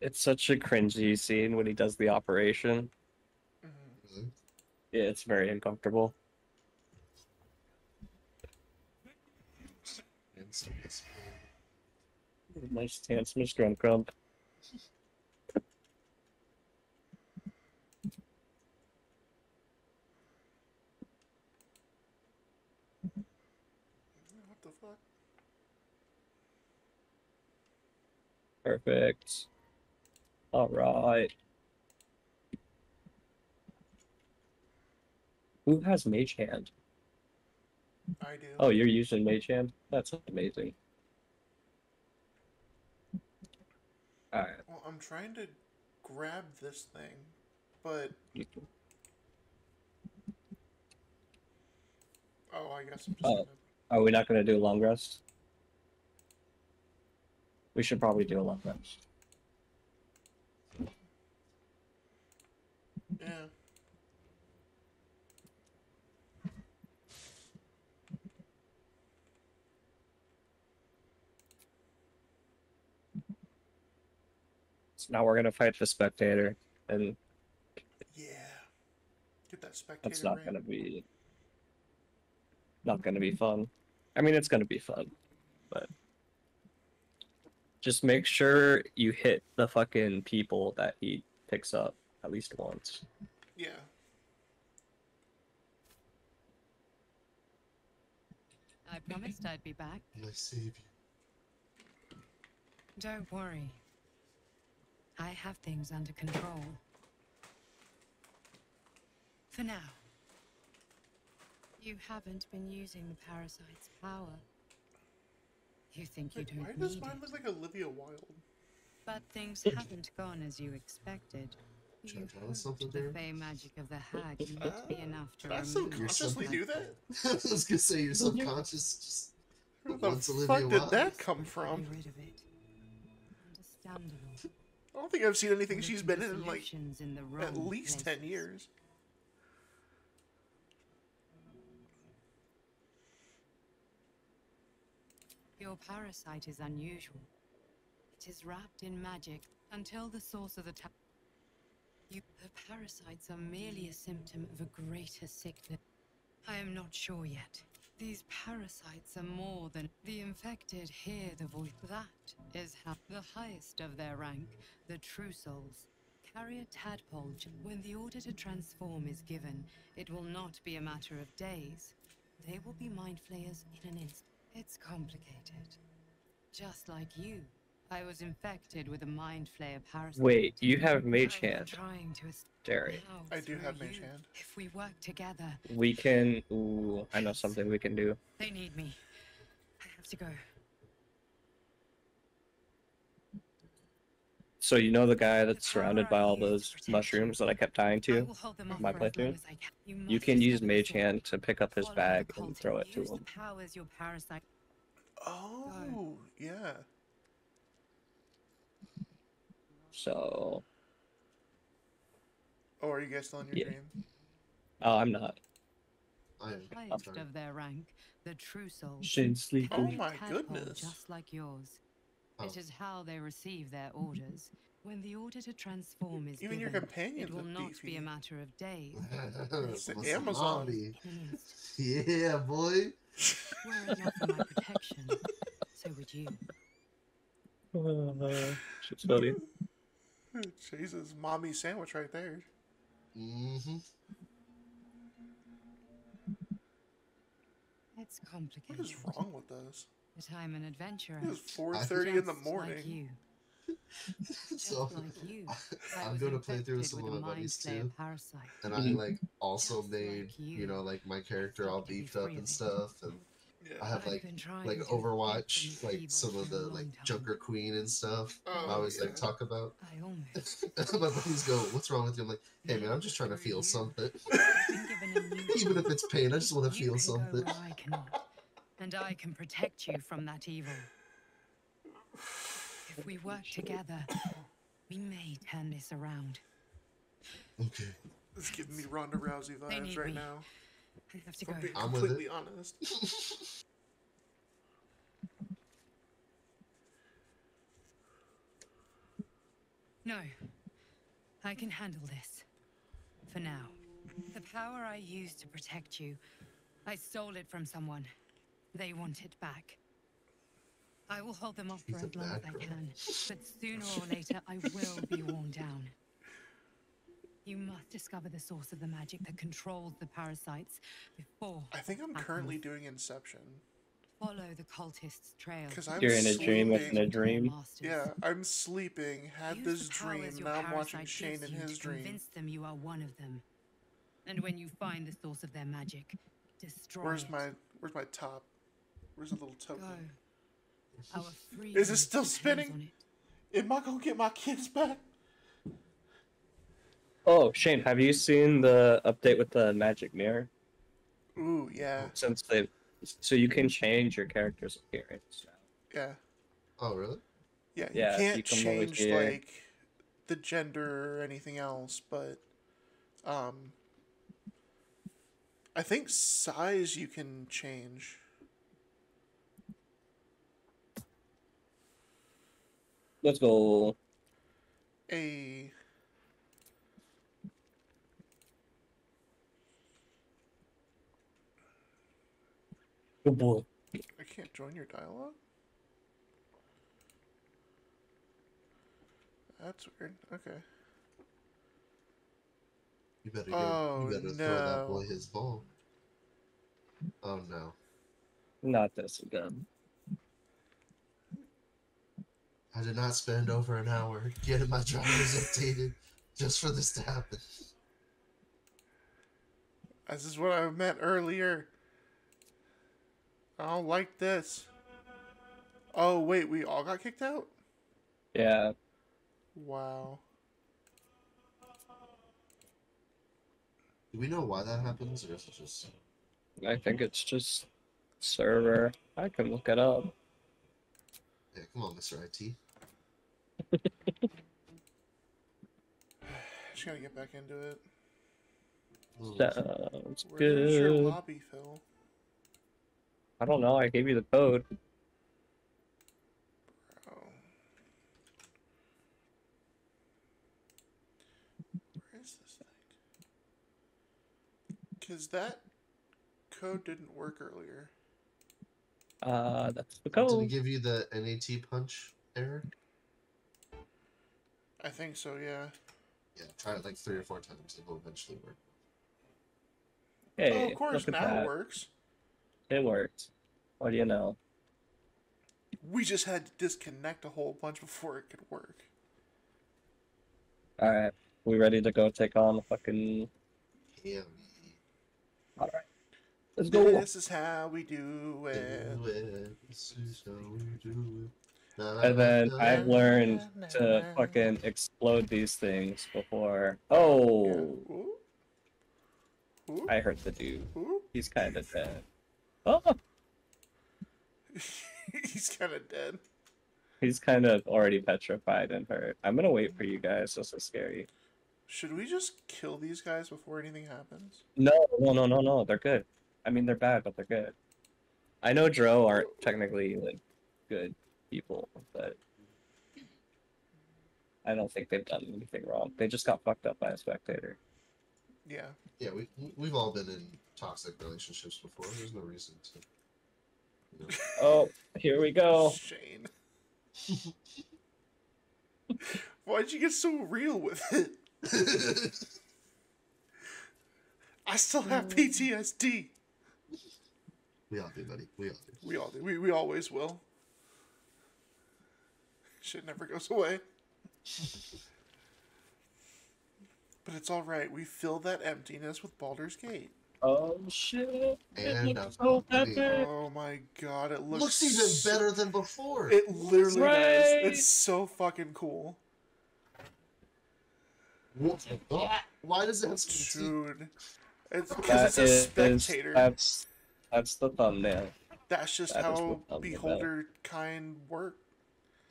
It's such a cringy scene when he does the operation. Mhm. Yeah, it's very uncomfortable. And so it's- Nice stance, Mr. Uncrump. What the fuck? Perfect. All right. Who has Mage Hand? I do. Oh, you're using Mage Hand? That's amazing. Alright. Well, I'm trying to grab this thing, but oh, I guess I'm just Oh. gonna. Are we not going to do a long rest? We should probably do a long rest. Yeah. So now we're going to fight the Spectator, and Yeah. Get that spectator. that's not ring. going to be not going to be fun. I mean, it's going to be fun, but just make sure you hit the fucking people that he picks up at least once. Yeah. I promised I'd be back. My savior. Don't worry. I have things under control. For now. You haven't been using the parasite's power. You think you Wait, don't why does mine look like Olivia Wilde? but things haven't gone as you expected. Trying You to tell us hoped something the there? fey magic of the hag might be Ah, enough to Did I remove subconsciously the do that? I was gonna say you're subconscious. Just Where the Once fuck Olivia did Wilde. that come from? rid of it. Understandable. I don't think I've seen anything Looking she's for been in in like in the at wrong least ten years. Your parasite is unusual. It is wrapped in magic until the source of the ta- you, the parasites are merely a symptom of a greater sickness. I am not sure yet. These parasites are more than the infected hear the voice. That is how the highest of their rank, the true souls, carry a tadpole. When the order to transform is given, it will not be a matter of days. They will be mind flayers in an instant. It's complicated. Just like you. I was infected with a mind flayer parasite. Wait, you have Mage Hand, Trying to es- Derry. I do have Mage. Hand. If we work together, We can. Ooh, I know something we can do. they need me. I have to go. So you know the guy that's surrounded by all those mushrooms that I kept tying I to? will hold them off my for playthrough? as I can. You, You can use Mage. Hand to pick up his bag and throw it to him. the powers your parasite. Oh, yeah. So, Oh, are you guys still in your Yeah. dream? oh, I'm not. I am. The highest sorry. of their rank, the true souls. Shane's Oh sleeping. carry a my goodness. Just like yours. Oh. It is how they receive their orders. When the order to transform is Even your given, companions it will not beefy. be a matter of days. It's the Amazon. zombie? In an instant. Yeah, boy. Were it not for my protection, so would you. Uh, shit's funny. Jesus, mommy sandwich right there. Mm-hmm. It's complicated. is wrong with us? But I'm an adventurer. It is 4:30 in the morning. Like you. Just so like you. I I'm was doing a playthrough with some of my buddies too, Parasite. and I like also Just made like you. you know like my character all Just to beefed up and stuff, and Yeah. I have I've like like Overwatch, like some of the like time. Junker Queen and stuff. I Oh, always yeah. like talk about. My buddies go, "What's wrong with you?" I'm like, "Hey man, I'm just trying to feel something, been given a new even if it's pain. I just want to feel can go something." I cannot, and I can protect you from that evil. If we work together, we may turn this around. Okay, It's giving me Ronda Rousey vibes right me. now. I have to If I'm go. being I'm with completely it. honest. No. I can handle this. For now. The power I used to protect you, I stole it from someone. They want it back. I will hold them off for She's a as long as I girl. can, but sooner or later I will be worn down. You must discover the source of the magic that controls the parasites before. I think I'm happens. currently doing Inception. Follow the cultist's trail. Because I'm You're in a dream within a dream. Yeah, I'm sleeping, had Use this the dream, powers your now I'm watching parasite Shane gives in you his to dream. Convince them you are one of them. And when you find the source of their magic, destroy Where's it. my where's my top? Where's the little Go. token? Our freedom Is it still spinning? Am I gonna get my kids back? Oh, Shane, have you seen the update with the magic mirror? Ooh, yeah, Since they, so you can change your character's appearance yeah, Oh, really? yeah. Yeah, you you can't come over change here. like the gender or anything else, but um, I think size you can change. Let's go. A Good boy. I can't join your dialogue. That's weird. Okay. You better, give, Oh, you better throw that boy his ball. Oh no. Not this again. I did not spend over an hour getting my drivers updated just for this to happen. This is what I meant earlier. I don't like this. Oh wait, we all got kicked out. Yeah. Wow. Do we know why that happens, or is it just? I think it's just server. I can look it up. Yeah, come on, Mr. IT. Just gotta get back into it. Ooh. Sounds Where's your good. lobby, Phil? I don't know. I gave you the code. Oh. Where is this thing? Because that code didn't work earlier. Uh, that's the code. Did it give you the NAT punch error? I think so, yeah. Yeah, try it like three or four times. It will eventually work. Hey, oh, of course, now that. it works. It worked. What do you know? We just had to disconnect a whole bunch before it could work. All right, we ready to go take on the fucking? Yeah. All right, let's go. This is how we do it. Do it. This is how we do it. Na, na, And then I've learned to fucking explode these things before. Oh, Ooh. Ooh. I hurt the dude. He's kind of dead. Oh, He's kind of dead. he's kind of already petrified and hurt. I'm gonna wait for you guys. This is scary. Should we just kill these guys before anything happens? No, no, no, no, no. They're good. I mean, they're bad, but they're good. I know drow aren't technically like good people, but I don't think they've done anything wrong. They just got fucked up by a spectator. Yeah. Yeah, we we've all been in toxic relationships before. There's no reason to. You know. Oh, here we go. Shane. Why'd you get so real with it? I still have hmm. PTSD. we all do, buddy. We all do. We all do. We, we always will. Shit never goes away. But it's alright. We fill that emptiness with Baldur's Gate. Oh shit! It looks so puppy. epic. Oh my god, it looks, Looks even so- better than before. It literally Right. does. It's so fucking cool. What? Why does it have some? Dude. It's because it's a is spectator. that's that's the thumbnail. That's just that is how what I'm about. beholder kind work.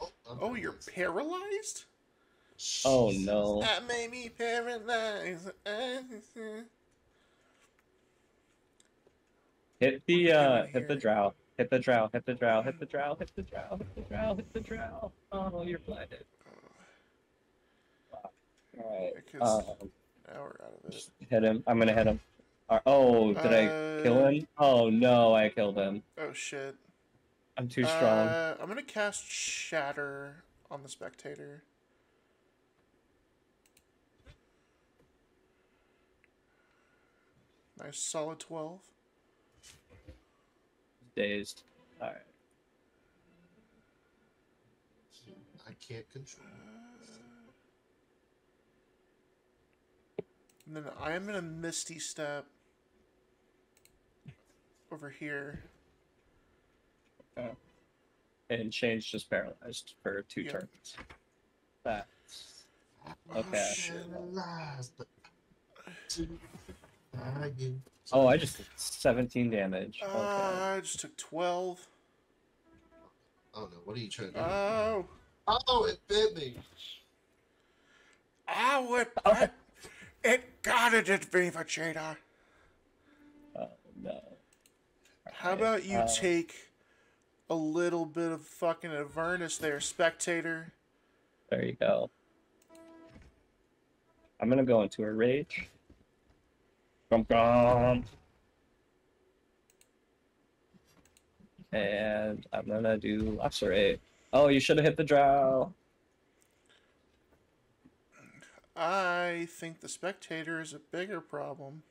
Oh, Oh, you're paralyzed? Oh no! That made me paralyzed. Hit the uh, hit the drow. Hit the drow. Hit the drow. Hit the drow. Hit the drow. Hit the drow. Hit the drow. Hit the drow. Oh, you're blinded. Alright. Um, now we're out of just hit him. I'm gonna hit him. Uh, Oh, did I kill Uh, him? Oh no, I killed him. Oh shit. I'm too strong. Uh, I'm gonna cast Shatter on the spectator. Nice solid 12. Dazed. Alright. I can't control. And then I am gonna Misty Step over here. Uh, and change just paralyzed for two Yeah. turns. That's Oh, Okay. shit. Paralyzed, but you. oh, I just did 17 damage. Uh, Okay. I just took 12. Oh no! What are you trying to do? Oh. oh, it bit me. Ow, it, Oh. it, it got it at me, Vegeta. Oh no. How Alright, about you uh, take a little bit of fucking Avernus there, spectator? There you go. I'm gonna go into a rage. Gum gum. And I'm gonna do lacerate. Oh, you should have hit the drow. I think the spectator is a bigger problem.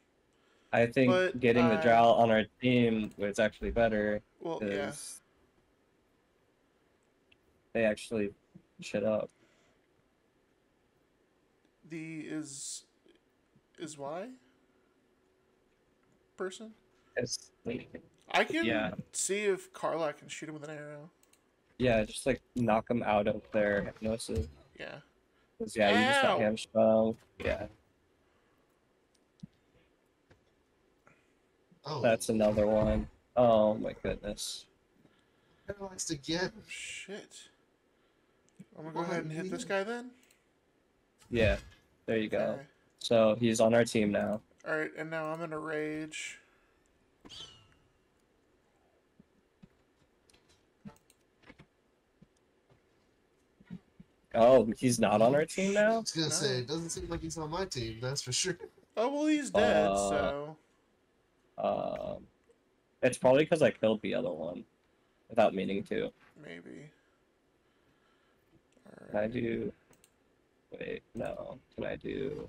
I think But getting the I- drow on our team was actually better Well, yeah. they actually shit up. The is is why person. It's, I can Yeah. see if Carla can shoot him with an arrow. yeah, just like knock him out of their hypnosis. Yeah. 'Cause, yeah, you just got Ow. hamstrung. Yeah, Oh, that's another one. Oh my goodness. paralyzed again. Shit. I'm gonna go Why ahead and hit this guy then. Yeah, there you go. Okay. So he's on our team now. All right, and now I'm in a rage. Oh, he's not on our team now? I now? was gonna No. say it doesn't seem like he's on my team. That's for sure. Oh well, he's dead. Uh, so Um, it's probably because I killed the other one without meaning to. maybe. All Can I do? Wait, no. Can I do?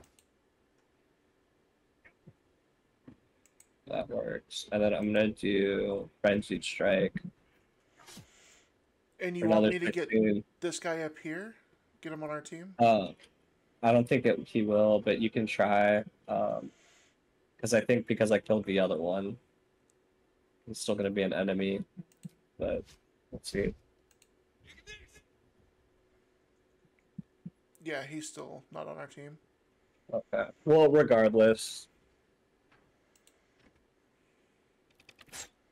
That works. And then I'm gonna do frenzied strike. And you want me to get 15. this guy up here? Get him on our team? Uh, I don't think it, he will, but you can try. Um, because I think because I killed the other one, he's still gonna be an enemy. But let's see. Yeah, he's still not on our team. Okay. Well, regardless,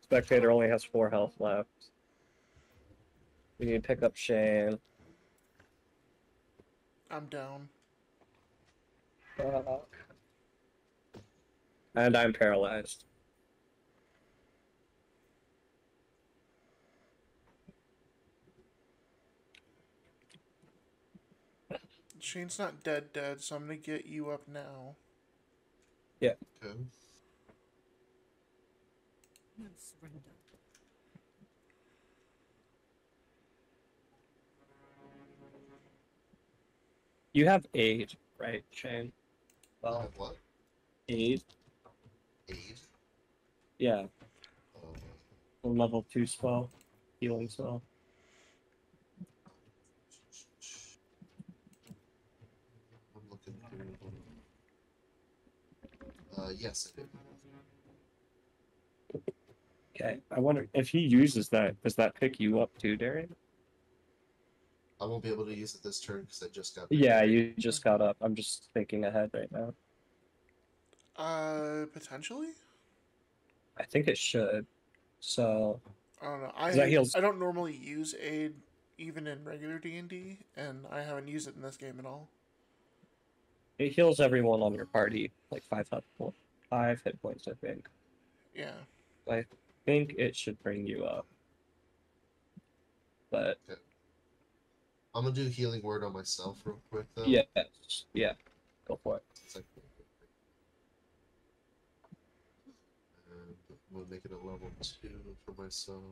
spectator only has four health left. We need to pick up Shane. I'm down. Fuck. And I'm paralyzed. Shane's not dead dead, so I'm gonna get you up now. Okay. No surrender. You have aid, right, Shane? I Well, have what? aid. Aid. Yeah, a level two spell, healing spell. I'm looking through. Uh, yes, I do. Okay. I wonder if he uses that. Does that pick you up too, Darian? I won't be able to use it this turn because I just got. Yeah, you just got up. I'm just thinking ahead right now. Uh, potentially. I think it should. So I don't know. I That heals- I don't normally use aid even in regular D and D, and I haven't used it in this game at all. it heals everyone on your party like five hit po- five hit points. I think. Yeah. I think it should bring you up. But I'm gonna do healing word on myself real quick though. yes, yeah. Go for it. It's like- I'm gonna make it a level two for myself.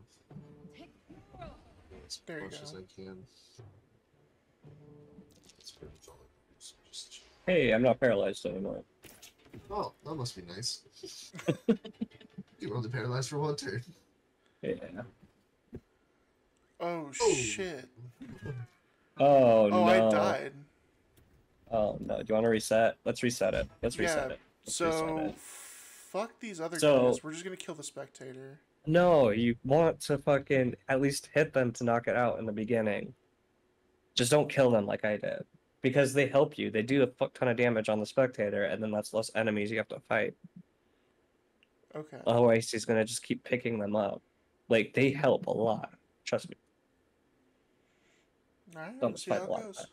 As There much as. I can. That's pretty much all I can do, so just- Hey, I'm not paralyzed anymore. Oh, that must be nice. you were only paralyzed for one turn. Yeah. Oh, Oh. shit. Oh, oh no. Oh, no. I died. Oh no. Do you want to reset? Let's reset it. Let's reset Yeah, it. Let's reset So, it. fuck these other So- guys. We're just gonna kill the spectator. No, you want to fucking at least hit them to knock it out in the beginning. Just don't kill them like I did. Because they help you. They do a fuck ton of damage on the spectator, and then that's less enemies you have to fight. Okay. Otherwise, he's gonna just keep picking them up. Like they help a lot. Trust me. Don't let's see how a lot of goes. that.